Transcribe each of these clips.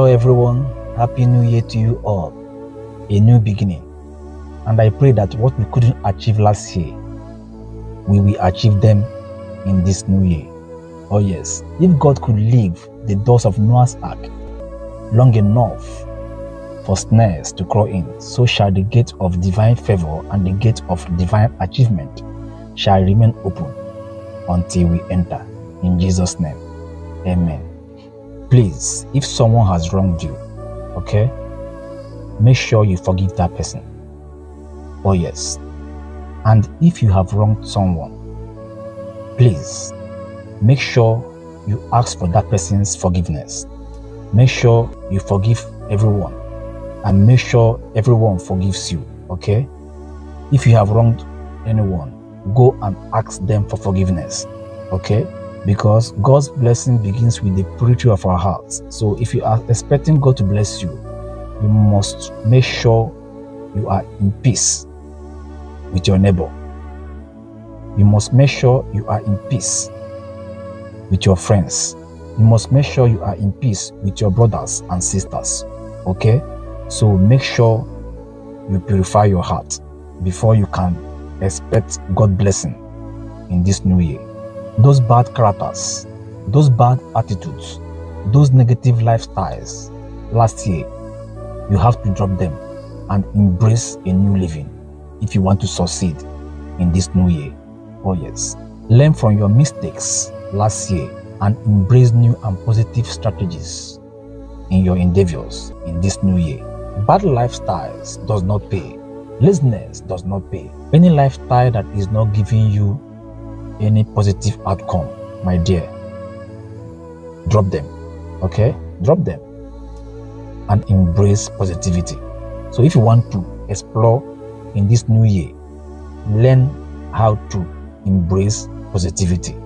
Hello, everyone. Happy New Year to you all. A new beginning. And I pray that what we couldn't achieve last year, we will achieve them in this new year. Oh, yes. If God could leave the doors of Noah's Ark long enough for snares to crawl in, so shall the gate of divine favor and the gate of divine achievement shall remain open until we enter. In Jesus' name. Amen. Please, if someone has wronged you, okay, make sure you forgive that person. Oh, yes. And if you have wronged someone, please make sure you ask for that person's forgiveness. Make sure you forgive everyone and make sure everyone forgives you. Okay? If you have wronged anyone, go and ask them for forgiveness. Okay? Because God's blessing begins with the purity of our hearts. So if you are expecting God to bless you, you must make sure you are in peace with your neighbor. You must make sure you are in peace with your friends. You must make sure you are in peace with your brothers and sisters. Okay? So make sure you purify your heart before you can expect God blessing in this new year. Those bad characters, those bad attitudes, those negative lifestyles last year, you have to drop them and embrace a new living if you want to succeed in this new year. Oh, yes. Learn from your mistakes last year and embrace new and positive strategies in your endeavors in this new year. Bad lifestyles does not pay. Laziness does not pay. Any lifestyle that is not giving you any positive outcome, my dear, drop them. Okay? Drop them and embrace positivity. So if you want to explore in this new year, learn how to embrace positivity.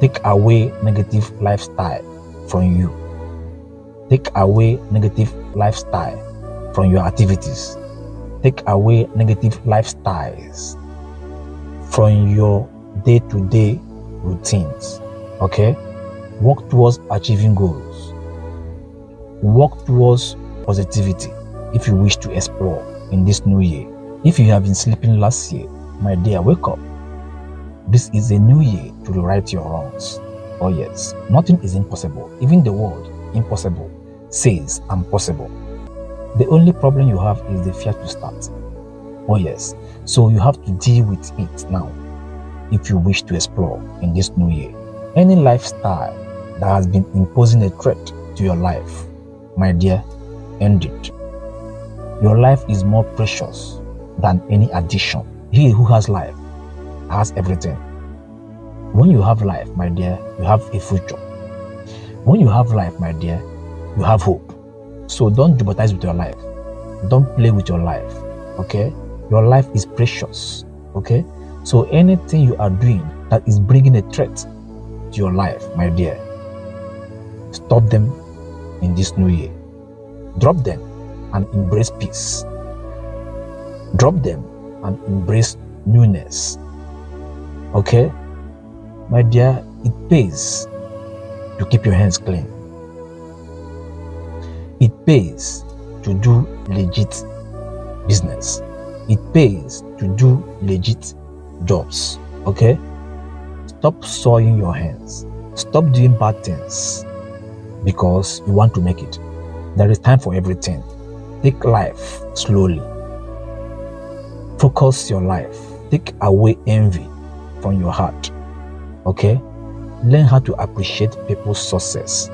Take away negative lifestyle from you. Take away negative lifestyle from your activities. Take away negative lifestyles from your day to day routines. Okay? Work towards achieving goals. Work towards positivity if you wish to explore in this new year. If you have been sleeping last year, my dear, wake up. This is a new year to rewrite your wrongs. Oh, yes, nothing is impossible. Even the word impossible says I'm possible. The only problem you have is the fear to start. Oh, yes, so you have to deal with it now if you wish to explore in this new year. Any lifestyle that has been imposing a threat to your life, my dear, end it. Your life is more precious than any addition. He who has life has everything. When you have life, my dear, you have a future. When you have life, my dear, you have hope. So don't jeopardize with your life. Don't play with your life. Okay? Your life is precious. Okay? So anything you are doing that is bringing a threat to your life, my dear, stop them in this new year. Drop them and embrace peace. Drop them and embrace newness. Okay? My dear, it pays to keep your hands clean. It pays to do legit business. It pays to do legit jobs. Okay? Stop soiling your hands. Stop doing bad things because you want to make it. There is time for everything. Take life slowly. Focus your life. Take away envy from your heart. Okay? Learn how to appreciate people's success.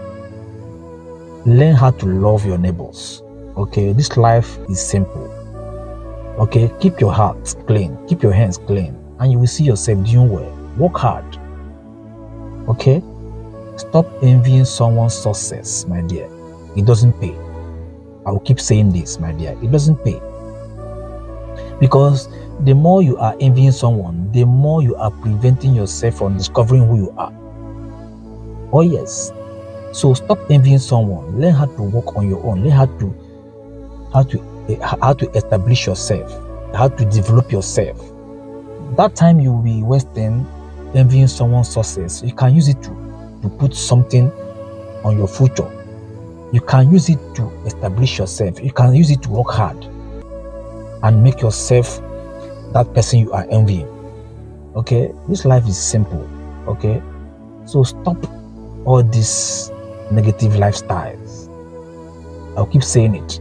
Learn how to love your neighbors. Okay? This life is simple. Okay? Keep your heart clean. Keep your hands clean. And you will see yourself doing well. Work hard. Okay? Stop envying someone's success, my dear. It doesn't pay. I will keep saying this, my dear. It doesn't pay. Because the more you are envying someone, the more you are preventing yourself from discovering who you are. Oh, yes. So stop envying someone. Learn how to work on your own. Learn how to how to eh, how to establish yourself, how to develop yourself. That time you will be wasting envying someone's success. You can use it to, to put something on your future. You can use it to establish yourself. You can use it to work hard and make yourself that person you are envying. Okay, this life is simple. Okay, so stop all these negative lifestyles. I'll keep saying it.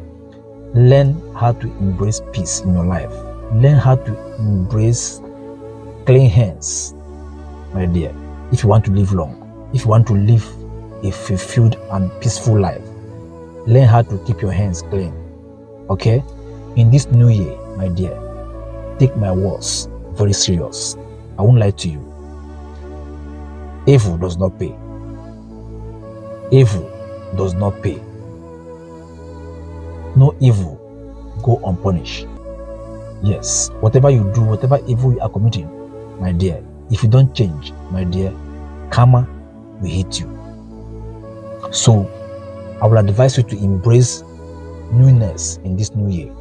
Learn how to embrace peace in your life. Learn how to embrace clean hands, my dear. If you want to live long, if you want to live a fulfilled and peaceful life, learn how to keep your hands clean. Okay? In this new year, my dear, take my words very serious. I won't lie to you. Evil does not pay. Evil does not pay. No evil go unpunished. Yes, whatever you do, whatever evil you are committing, my dear, if you don't change, my dear, karma will hit you. So, I will advise you to embrace newness in this new year.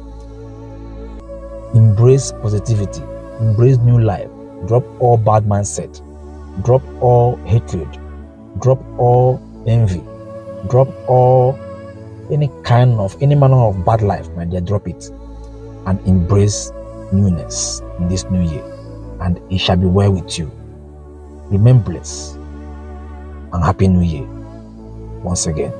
Embrace positivity, embrace new life, drop all bad mindset, drop all hatred, drop all envy, drop all any kind of any manner of bad life, my dear, drop it and embrace newness in this new year, and it shall be well with you. Remain blessed and happy new year once again.